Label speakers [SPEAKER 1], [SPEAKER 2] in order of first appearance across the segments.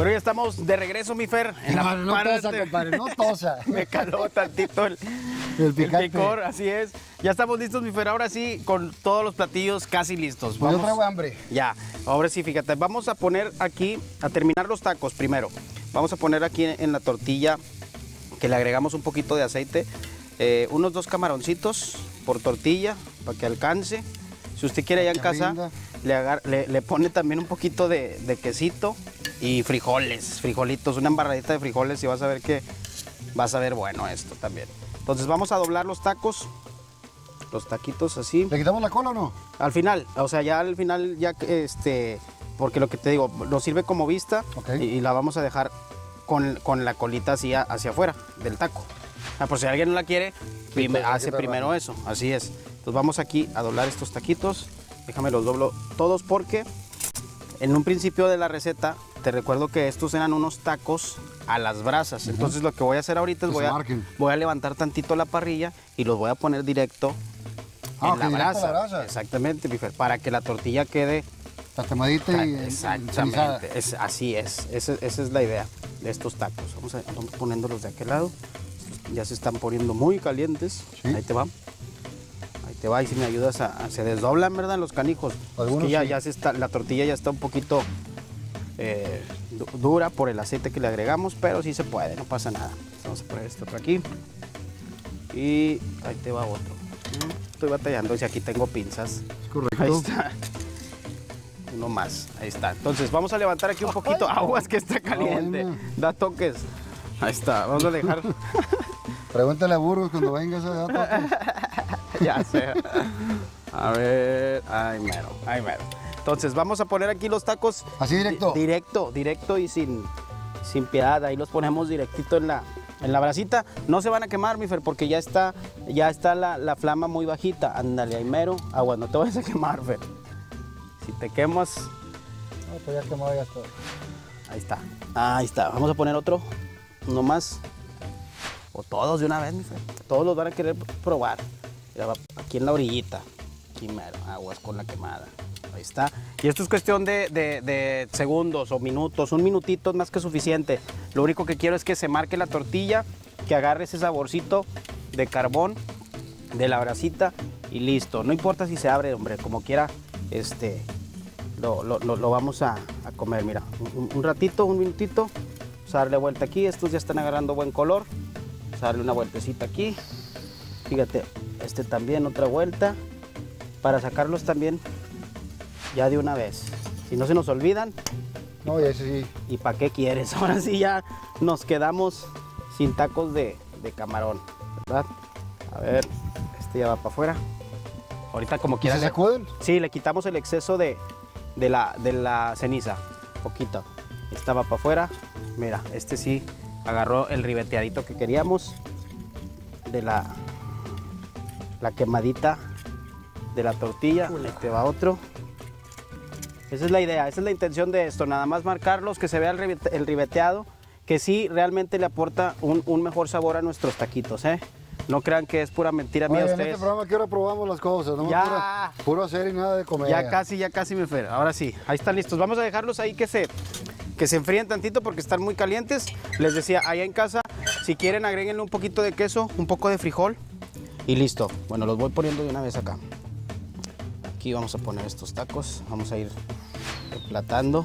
[SPEAKER 1] Bueno, ya estamos de regreso, mi Fer. En la
[SPEAKER 2] No, no
[SPEAKER 1] parte-
[SPEAKER 2] tosa, compadre, no tosa.
[SPEAKER 1] Me caló tantito el,
[SPEAKER 2] El
[SPEAKER 1] el picor, así es. Ya estamos listos, mi Fer. Ahora sí, con todos los platillos casi listos.
[SPEAKER 2] Pues yo traigo hambre.
[SPEAKER 1] Ya, ahora sí, fíjate, vamos a poner aquí, a terminar los tacos primero. Vamos a poner aquí en la tortilla, que le agregamos un poquito de aceite, eh, unos dos camaroncitos por tortilla, para que alcance. Si usted quiere allá en casa, le, agar- le- le pone también un poquito de, de quesito y frijoles, frijolitos, una embarradita de frijoles y vas a ver que vas a ver bueno esto también. Entonces vamos a doblar los tacos, los taquitos así.
[SPEAKER 2] ¿Le quitamos la cola o no?
[SPEAKER 1] Al final, o sea, ya al final, ya que, este, porque lo que te digo, nos sirve como vista
[SPEAKER 2] Ok.
[SPEAKER 1] y, y la vamos a dejar con, con la colita así a- hacia afuera del taco. Ah, por si alguien no la quiere, prime-
[SPEAKER 2] pues,
[SPEAKER 1] hace primero eso, así es. Entonces vamos aquí a doblar estos taquitos, déjame los doblo todos porque en un principio de la receta te recuerdo que estos eran unos tacos a las brasas. Entonces lo que voy a hacer ahorita es voy a,
[SPEAKER 2] marquen.
[SPEAKER 1] voy a levantar tantito la parrilla y los voy a poner directo
[SPEAKER 2] Ah,
[SPEAKER 1] en la brasa.
[SPEAKER 2] la brasa.
[SPEAKER 1] Exactamente, para que la tortilla quede
[SPEAKER 2] Tatemadita y
[SPEAKER 1] exactamente. Es, así es, esa, esa es la idea de estos tacos. Vamos, a, vamos poniéndolos de aquel lado. Ya se están poniendo muy calientes.
[SPEAKER 2] Sí.
[SPEAKER 1] Ahí te va. Ahí te va y si me ayudas a, a- se desdoblan, ¿verdad? Los canijos. Es
[SPEAKER 2] Algunos
[SPEAKER 1] que ya,
[SPEAKER 2] sí.
[SPEAKER 1] ya se está, la tortilla ya está un poquito eh, du- dura por el aceite que le agregamos, pero sí se puede, no pasa nada. Vamos a poner esto por aquí. Y ahí te va otro. Estoy batallando si aquí tengo pinzas.
[SPEAKER 2] Correcto.
[SPEAKER 1] Ahí está. Uno más. Ahí está. Entonces vamos a levantar aquí un poquito. Aguas que está caliente. Da toques. Ahí está. Vamos a dejar.
[SPEAKER 2] Pregúntale a Burgos cuando vengas a dar
[SPEAKER 1] ya sé. A ver. Ay, mero. Ay, mero. Entonces vamos a poner aquí los tacos.
[SPEAKER 2] Así directo.
[SPEAKER 1] Di- directo, directo y sin, sin piedad. Ahí los ponemos directito en la, en la brasita. No se van a quemar, mi Fer, porque ya está, ya está la, la flama muy bajita. Ándale, ahí mero. Agua, no te vayas a quemar, Fer. Si te quemas,
[SPEAKER 2] No, pues ya quemado ya está.
[SPEAKER 1] Ahí está. Ahí está. Vamos a poner otro. Uno más. O todos de una vez, mi Fer. Todos los van a querer probar. Mira, aquí en la orillita. Aquí mero. Aguas con la quemada. Ahí está. Y esto es cuestión de, segundos o minutos. Un minutito es más que suficiente. Lo único que quiero es que se marque la tortilla, que agarre ese saborcito de carbón, de la brasita y listo. No importa si se abre, hombre, como quiera, este, lo, lo- lo- vamos a, a comer. Mira, un, un ratito, un minutito, vamos a darle vuelta aquí. Estos ya están agarrando buen color. Vamos a darle una vueltecita aquí. Fíjate, este también, otra vuelta. Para sacarlos también ya de una vez. Si no se nos olvidan,
[SPEAKER 2] No, y ese sí.
[SPEAKER 1] ¿y para qué quieres? Ahora sí ya nos quedamos sin tacos de, de camarón, ¿verdad? A ver, este ya va para afuera. Ahorita como
[SPEAKER 2] ¿Y
[SPEAKER 1] quieras.
[SPEAKER 2] se sacuden?
[SPEAKER 1] Sí, le quitamos el exceso de, de la, de la ceniza, poquito. Estaba para afuera. Mira, este sí agarró el ribeteadito que queríamos de la, la quemadita de la tortilla. Ahí te va otro. Esa es la idea, esa es la intención de esto, nada más marcarlos, que se vea el, ribete- el ribeteado, que sí realmente le aporta un, un mejor sabor a nuestros taquitos, ¿eh? No crean que es pura mentira mía
[SPEAKER 2] Oye, en
[SPEAKER 1] ustedes.
[SPEAKER 2] este programa que ahora probamos las cosas, no
[SPEAKER 1] Ya.
[SPEAKER 2] pura- puro hacer y nada de comer.
[SPEAKER 1] Ya casi, ya casi me fer. Ahora sí, ahí están listos. Vamos a dejarlos ahí que se, que se enfríen tantito porque están muy calientes. Les decía, allá en casa, si quieren agréguenle un poquito de queso, un poco de frijol y listo. Bueno, los voy poniendo de una vez acá. Aquí vamos a poner estos tacos. Vamos a ir platando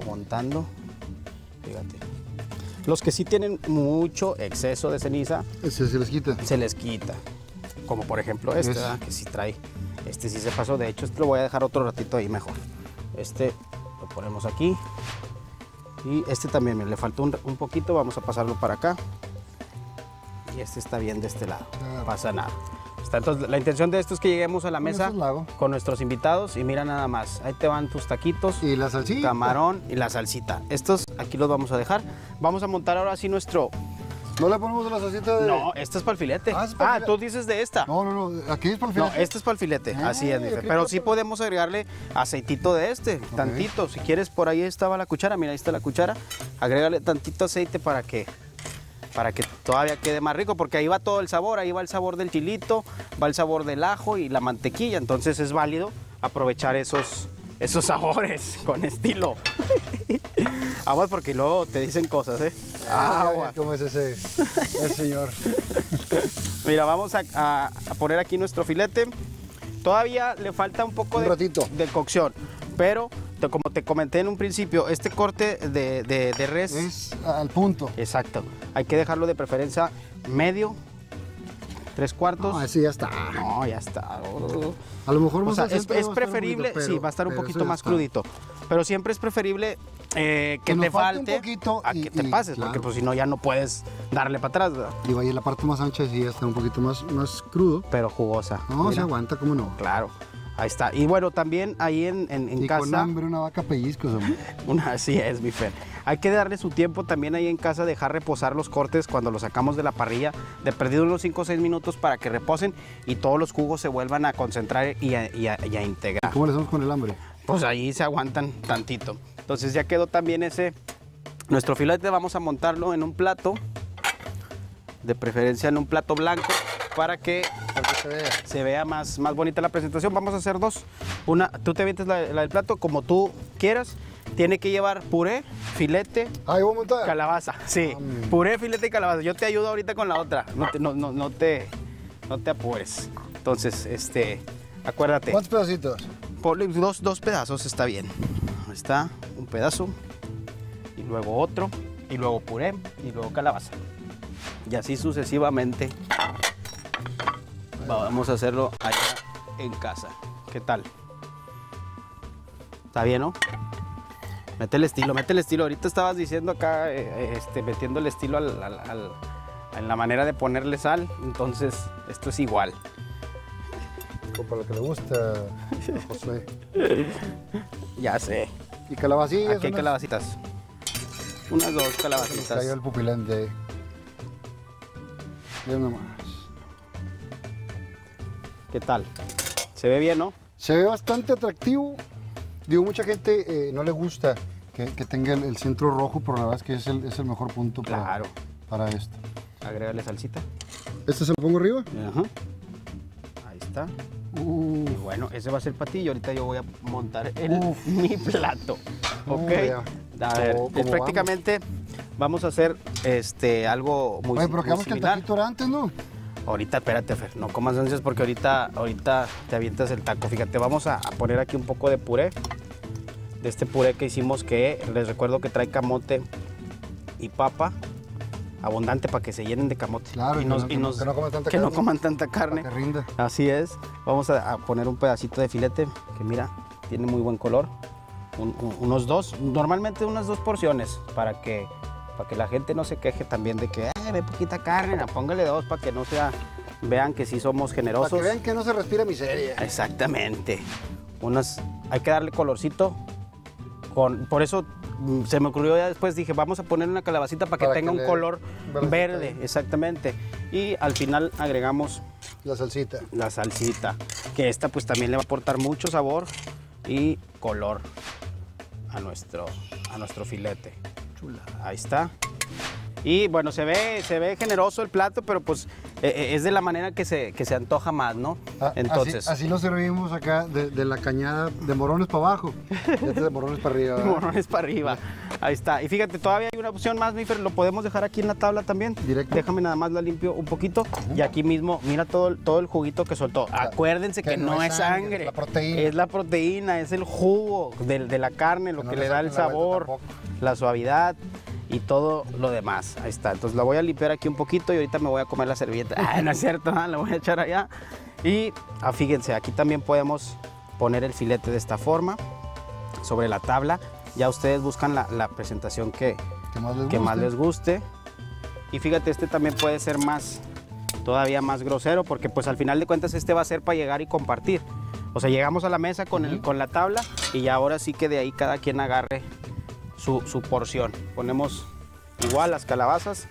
[SPEAKER 1] o montando. Fíjate. Los que sí tienen mucho exceso de ceniza,
[SPEAKER 2] Ese se les quita.
[SPEAKER 1] se les quita. Como por ejemplo este,
[SPEAKER 2] Es-
[SPEAKER 1] que sí trae. Este sí se pasó. De hecho, este lo voy a dejar otro ratito ahí mejor. Este lo ponemos aquí. Y este también, le faltó un, un poquito. Vamos a pasarlo para acá. Y este está bien de este lado. No pasa nada. Está, entonces, la intención de esto es que lleguemos a la mesa con nuestros invitados. Y mira nada más. Ahí te van tus taquitos
[SPEAKER 2] Y la salsita.
[SPEAKER 1] camarón y la salsita. Estos aquí los vamos a dejar. Vamos a montar ahora sí nuestro.
[SPEAKER 2] ¿No le ponemos la salsita de.?
[SPEAKER 1] No, este es para el filete.
[SPEAKER 2] Ah, para
[SPEAKER 1] Ah,
[SPEAKER 2] el
[SPEAKER 1] tú dices de esta.
[SPEAKER 2] No, no, no. Aquí es para el
[SPEAKER 1] No,
[SPEAKER 2] filete.
[SPEAKER 1] este es para el filete,
[SPEAKER 2] Ah,
[SPEAKER 1] así es, Pero
[SPEAKER 2] que
[SPEAKER 1] sí podemos agregarle aceitito de este, tantito. Si quieres, por ahí estaba la cuchara, mira, ahí está la cuchara. Agrégale tantito aceite para que, para que todavía quede más rico, porque ahí va todo el sabor, ahí va el sabor del chilito, va el sabor del ajo y la mantequilla. Entonces es válido aprovechar esos, esos sabores con estilo. Aguas porque luego te dicen cosas, ¿eh? Aguas.
[SPEAKER 2] ¿Cómo es ese señor?
[SPEAKER 1] Mira, vamos a, a- a poner aquí nuestro filete. Todavía le falta un poco
[SPEAKER 2] Un
[SPEAKER 1] de, de cocción, pero te- como te comenté en un principio, este corte de, de- de res,
[SPEAKER 2] Es al punto.
[SPEAKER 1] exacto, hay que dejarlo de preferencia medio, tres cuartos.
[SPEAKER 2] No, ese ya está.
[SPEAKER 1] No, ya está.
[SPEAKER 2] A lo mejor
[SPEAKER 1] O sea, es, es preferible,
[SPEAKER 2] poquito,
[SPEAKER 1] sí,
[SPEAKER 2] pero-
[SPEAKER 1] va a estar un
[SPEAKER 2] pero
[SPEAKER 1] poquito más
[SPEAKER 2] está.
[SPEAKER 1] crudito. Pero siempre es preferible eh, que,
[SPEAKER 2] Que
[SPEAKER 1] te
[SPEAKER 2] falte un
[SPEAKER 1] falte
[SPEAKER 2] poquito
[SPEAKER 1] a
[SPEAKER 2] y-
[SPEAKER 1] que te
[SPEAKER 2] y-
[SPEAKER 1] pases, porque pues si no ya no puedes darle para atrás, ¿verdad?
[SPEAKER 2] Digo, ahí en la parte más ancha sí ya está un poquito más, más crudo.
[SPEAKER 1] pero jugosa.
[SPEAKER 2] No, se aguanta, ¿cómo no?
[SPEAKER 1] Claro, ahí está. Y bueno, también ahí en, en- en
[SPEAKER 2] y con
[SPEAKER 1] casa,
[SPEAKER 2] hambre una vaca pellizcos, hombre.
[SPEAKER 1] una, así es, mi Fer. Hay que darle su tiempo también ahí en casa, dejar reposar los cortes cuando los sacamos de la parrilla, de perdido unos 5 o 6 minutos para que reposen y todos los jugos se vuelvan a concentrar y a, y a- y a integrar.
[SPEAKER 2] ¿Cómo le hacemos con el hambre?
[SPEAKER 1] pues ahí se aguantan tantito. Entonces ya quedó también ese, nuestro filete vamos a montarlo en un plato, de preferencia en un plato blanco,
[SPEAKER 2] Para que se vea.
[SPEAKER 1] se vea más, más bonita la presentación. Vamos a hacer dos. Una, tú te avientes la, la del plato como tú quieras. Tiene que llevar puré, filete,
[SPEAKER 2] Ahí voy a montar.
[SPEAKER 1] calabaza. Sí,
[SPEAKER 2] Mm.
[SPEAKER 1] puré, filete y calabaza. Yo te ayudo ahorita con la otra. No te, no, no, no te, no te apures. Entonces, este, acuérdate.
[SPEAKER 2] ¿Cuántos pedacitos?
[SPEAKER 1] Dos, dos pedazos está bien. Ahí está, un pedazo. Y luego otro. Y luego puré. Y luego calabaza. Y así sucesivamente. Vamos a hacerlo allá en casa. ¿Qué tal? ¿Está bien, no? Mete el estilo, mete el estilo. Ahorita estabas diciendo acá, eh, eh, este, metiendo el estilo al- al- al- en la manera de ponerle sal. Entonces, esto es igual.
[SPEAKER 2] Para lo que le gusta a Josué.
[SPEAKER 1] Ya sé.
[SPEAKER 2] Y calabacillas.
[SPEAKER 1] Aquí hay
[SPEAKER 2] unas-
[SPEAKER 1] calabacitas. Unas dos
[SPEAKER 2] Se
[SPEAKER 1] calabacitas.
[SPEAKER 2] cayó el pupilente. Bien nomás.
[SPEAKER 1] ¿Qué tal? Se ve bien, ¿no?
[SPEAKER 2] Se ve bastante atractivo. Digo, mucha gente eh, no le gusta que, que tenga el, el centro rojo, pero la verdad es que es el, es el mejor punto para,
[SPEAKER 1] Claro.
[SPEAKER 2] para esto.
[SPEAKER 1] Agrégale salsita.
[SPEAKER 2] ¿Este se lo pongo arriba?
[SPEAKER 1] Ajá. Ahí está.
[SPEAKER 2] Uh,
[SPEAKER 1] Y bueno, ese va a ser patillo. Ahorita yo voy a montar el,
[SPEAKER 2] Uf.
[SPEAKER 1] mi plato. ¿Ok?
[SPEAKER 2] ya.
[SPEAKER 1] A ver,
[SPEAKER 2] ¿Cómo-
[SPEAKER 1] es prácticamente vamos a hacer este, algo muy,
[SPEAKER 2] Oye, pero
[SPEAKER 1] muy
[SPEAKER 2] quedamos que el
[SPEAKER 1] similar.
[SPEAKER 2] taquito era antes, ¿no?
[SPEAKER 1] Ahorita, espérate, Fer, no comas ansias porque ahorita, ahorita te avientas el taco. Fíjate, vamos a, a poner aquí un poco de puré. De este puré que hicimos que les recuerdo que trae camote y papa. Abundante para que se llenen de camote.
[SPEAKER 2] Claro,
[SPEAKER 1] y
[SPEAKER 2] que no-
[SPEAKER 1] y nos-
[SPEAKER 2] que no coman tanta
[SPEAKER 1] que no
[SPEAKER 2] carne.
[SPEAKER 1] coman tanta carne.
[SPEAKER 2] Para que rinda.
[SPEAKER 1] Así es. Vamos a, a poner un pedacito de filete que mira, tiene muy buen color. Un- un- unos dos, normalmente unas dos porciones para que, para que la gente no se queje también de que "Ay, ve poquita carne, póngale dos para que no sea, vean que sí somos
[SPEAKER 2] Para
[SPEAKER 1] generosos.
[SPEAKER 2] que vean que no se respira miseria.
[SPEAKER 1] Exactamente. Unas, hay que darle colorcito. Con, por eso mm, se me ocurrió ya después, dije, vamos a poner una calabacita para que
[SPEAKER 2] Para
[SPEAKER 1] tenga
[SPEAKER 2] que
[SPEAKER 1] un color verde,
[SPEAKER 2] ahí.
[SPEAKER 1] exactamente. Y al final agregamos
[SPEAKER 2] La salsita.
[SPEAKER 1] la salsita, que esta pues también le va a aportar mucho sabor y color a nuestro, a nuestro filete. Ahí está. Y bueno, se ve, se ve generoso el plato, pero pues eh, eh, es de la manera que se, que se antoja más, ¿no?
[SPEAKER 2] Ah,
[SPEAKER 1] Entonces,
[SPEAKER 2] Así, así lo servimos acá de, de la cañada de morones para abajo. Este de morones para arriba. ¿verdad?
[SPEAKER 1] morrones para arriba. Ahí está. Y fíjate, todavía hay una opción más, Mifer, lo podemos dejar aquí en la tabla también.
[SPEAKER 2] Directo.
[SPEAKER 1] Déjame nada más la limpio un poquito. Y aquí mismo, mira todo, el- todo el juguito que soltó. Acuérdense que,
[SPEAKER 2] que
[SPEAKER 1] no, es sangre.
[SPEAKER 2] la proteína.
[SPEAKER 1] Es la proteína, es el jugo del- de, la carne, lo
[SPEAKER 2] Que no
[SPEAKER 1] que
[SPEAKER 2] le
[SPEAKER 1] le da el sabor,
[SPEAKER 2] tampoco.
[SPEAKER 1] La suavidad y todo lo demás. Ahí está. Entonces la voy a limpiar aquí un poquito y ahorita me voy a comer la servilleta. Ah, no es cierto, ah, la voy a echar allá. Y ah, fíjense, aquí también podemos poner el filete de esta forma sobre la tabla. Ya ustedes buscan la, la presentación que,
[SPEAKER 2] Que más les
[SPEAKER 1] que más
[SPEAKER 2] guste.
[SPEAKER 1] les guste. Y fíjate, este también puede ser más, todavía más grosero, porque pues al final de cuentas este va a ser para llegar y compartir. O sea, llegamos a la mesa con, el, con la tabla y ya ahora sí que de ahí cada quien agarre su, su porción. Ponemos igual las calabazas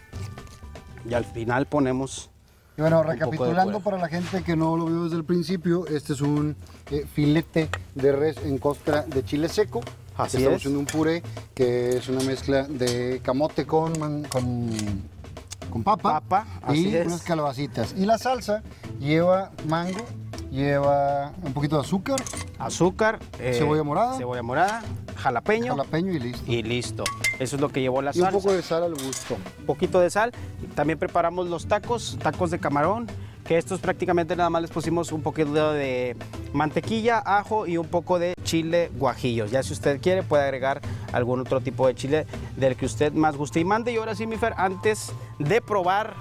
[SPEAKER 1] y al final ponemos
[SPEAKER 2] Y bueno, recapitulando para la gente que no lo vio desde el principio, este es un eh, filete de res en costra de chile seco.
[SPEAKER 1] Así
[SPEAKER 2] Estamos
[SPEAKER 1] es.
[SPEAKER 2] haciendo un puré que es una mezcla de camote con, con, con papa,
[SPEAKER 1] Papa, así
[SPEAKER 2] y unas calabacitas. Y la salsa lleva mango, lleva un poquito de azúcar,
[SPEAKER 1] azúcar, eh,
[SPEAKER 2] Cebolla morada.
[SPEAKER 1] cebolla morada, jalapeño,
[SPEAKER 2] Jalapeño y listo.
[SPEAKER 1] y listo. Eso es lo que llevó la
[SPEAKER 2] Y un poco de sal al gusto.
[SPEAKER 1] un poquito de sal. También preparamos los tacos, tacos de camarón, que estos prácticamente nada más les pusimos un poquito de mantequilla, ajo y un poco de chile guajillo. Ya si usted quiere puede agregar algún otro tipo de chile del que usted más guste y mande. Y ahora sí, mi Fer, antes de probar,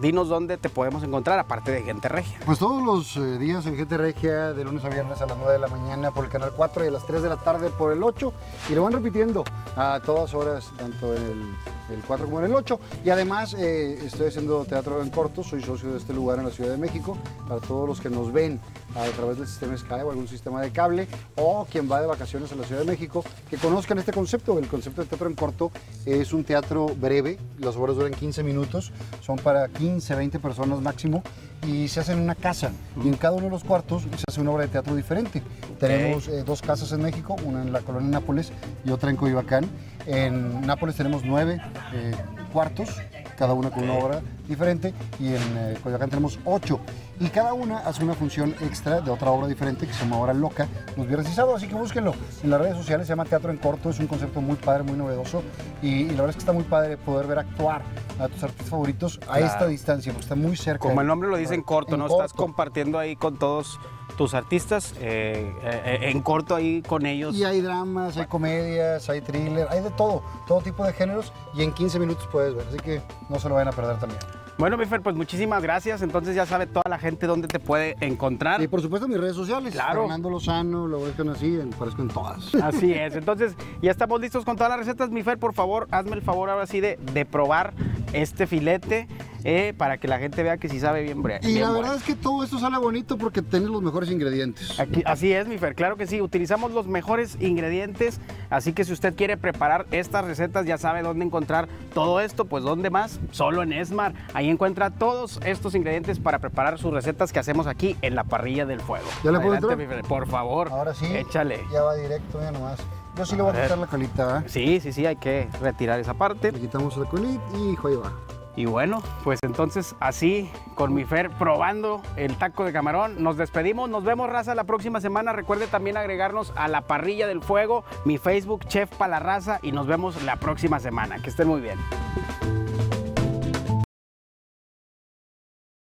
[SPEAKER 1] dinos dónde te podemos encontrar, aparte de Gente Regia.
[SPEAKER 2] Pues todos los eh, días en Gente Regia, de lunes a viernes a las 9 de la mañana por el canal 4 y a las 3 de la tarde por el 8. Y lo van repitiendo a todas horas, tanto en el, el 4 como en el 8. Y además eh, estoy haciendo teatro en corto, soy socio de este lugar en la Ciudad de México. Para todos los que nos ven a través del sistema Sky o algún sistema de cable, o quien va de vacaciones a la Ciudad de México, que conozcan este concepto. El concepto de teatro en corto es un teatro breve, las obras duran 15 minutos, son para 15, 20 personas máximo y se hace en una casa. Y en cada uno de los cuartos se hace una obra de teatro diferente. Tenemos eh, dos casas en México, una en la colonia Nápoles y otra en Coyoacán. En Nápoles tenemos nueve eh, cuartos, cada una con una obra diferente, y en eh, Coyoacán tenemos ocho. Y cada una hace una función extra de otra obra diferente que se llama Hora Loca, los viernes y sábados, así que búsquenlo. En las redes sociales se llama Teatro en Corto, es un concepto muy padre, muy novedoso, y, y la verdad es que está muy padre poder ver actuar a tus artistas favoritos a
[SPEAKER 1] Claro.
[SPEAKER 2] esta distancia, porque está muy cerca.
[SPEAKER 1] Como el nombre lo dice en corto,
[SPEAKER 2] En
[SPEAKER 1] ¿no? Estás compartiendo ahí con todos tus artistas, eh, eh, en corto ahí con ellos.
[SPEAKER 2] Y hay dramas, hay comedias, hay thriller, hay de todo, todo tipo de géneros y en 15 minutos puedes ver, así que no se lo vayan a perder también.
[SPEAKER 1] Bueno, mi Fer, pues muchísimas gracias. Entonces ya sabe toda la gente dónde te puede encontrar.
[SPEAKER 2] Y por supuesto mis redes sociales,
[SPEAKER 1] Claro.
[SPEAKER 2] Fernando Lozano, lo buscan así, aparezco en todas.
[SPEAKER 1] Así es. Entonces, ya estamos listos con todas las recetas. Mi Fer, por favor, hazme el favor ahora sí de, de probar este filete eh, para que la gente vea que sí sabe bien, bre-
[SPEAKER 2] Y
[SPEAKER 1] bien
[SPEAKER 2] la
[SPEAKER 1] bueno.
[SPEAKER 2] verdad es que todo esto sale bonito porque tienes los mejores ingredientes.
[SPEAKER 1] Aquí- así es, mi Fer, claro que sí. Utilizamos los mejores ingredientes, así que si usted quiere preparar estas recetas, ya sabe dónde encontrar todo esto, pues dónde más, solo en Esmar. Ahí encuentra todos estos ingredientes para preparar sus recetas que hacemos aquí en la parrilla del fuego.
[SPEAKER 2] ¿Ya le puedo
[SPEAKER 1] Adelante,
[SPEAKER 2] entrar?
[SPEAKER 1] mi Fer, por favor.
[SPEAKER 2] Ahora sí,
[SPEAKER 1] Échale.
[SPEAKER 2] ya va directo, ya nomás. Yo sí le voy a,
[SPEAKER 1] A
[SPEAKER 2] quitar la colita, ¿eh?
[SPEAKER 1] Sí, sí, sí, hay que retirar esa parte.
[SPEAKER 2] Le quitamos la colita y hijo, ahí va.
[SPEAKER 1] Y bueno, pues entonces así con mi Fer probando el taco de camarón. Nos despedimos, nos vemos raza la próxima semana. Recuerde también agregarnos a la parrilla del fuego, mi Facebook Chef para la raza y nos vemos la próxima semana. Que estén muy bien.